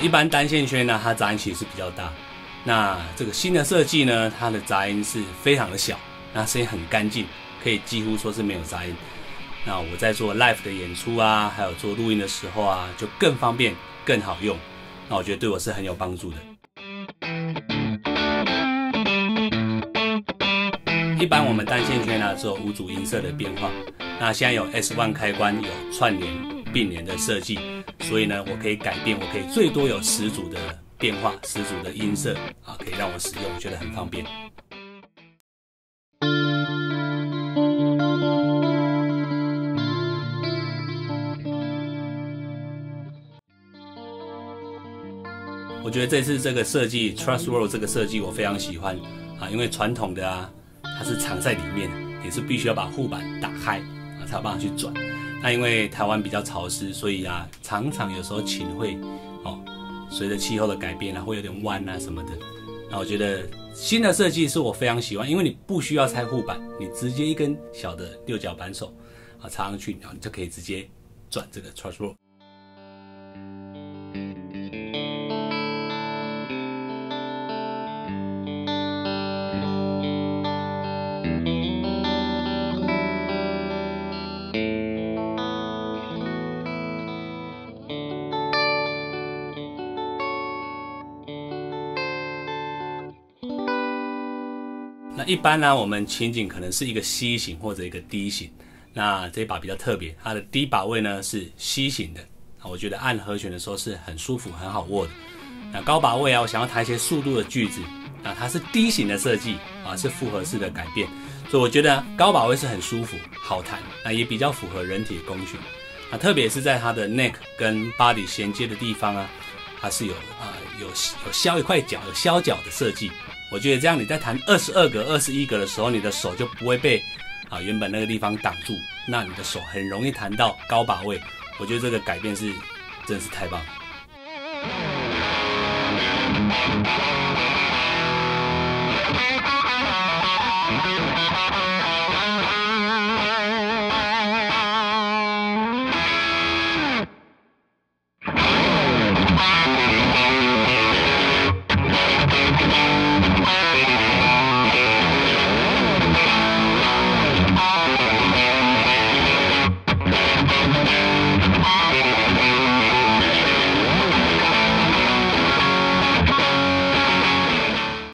一般单线圈呢，它杂音其实是比较大。那这个新的设计呢，它的杂音是非常的小，那声音很干净，可以几乎说是没有杂音。那我在做 live 的演出啊，还有做录音的时候啊，就更方便、更好用。那我觉得对我是很有帮助的。一般我们单线圈呢做五组音色的变化，那现在有 S One 开关，有串联并联的设计，所以呢，我可以改变，我可以最多有十组的变化，十组的音色啊，可以让我使用，我觉得很方便。我觉得这次这个设计 Trust World 这个设计我非常喜欢啊，因为传统的啊，它是藏在里面，也是必须要把护板打开啊，才有办法去转。那因为台湾比较潮湿，所以啊，常常有时候琴会哦，随着气候的改变啊，会有点弯啊什么的。那我觉得新的设计是我非常喜欢，因为你不需要拆护板，你直接一根小的六角扳手啊插上去，然后你就可以直接转这个转速。那一般呢，我们琴颈可能是一个 C 型或者一个 D 型。那这把比较特别，它的低把位呢是 C 型的。我觉得按和弦的时候是很舒服、很好握的。那高把位啊，我想要弹一些速度的句子，啊它是 D 型的设计啊，是复合式的改变。所以我觉得高把位是很舒服、好弹，那也比较符合人体工学。啊特别是在它的 neck 跟 body 衔接的地方啊，它是有啊有有削一块角、有削角的设计。我觉得这样，你在弹二十二格、二十一格的时候，你的手就不会被啊原本那个地方挡住，那你的手很容易弹到高把位。我觉得这个改变是真是太棒了。